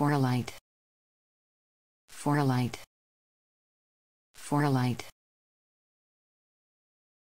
For a light. For a light. For a light.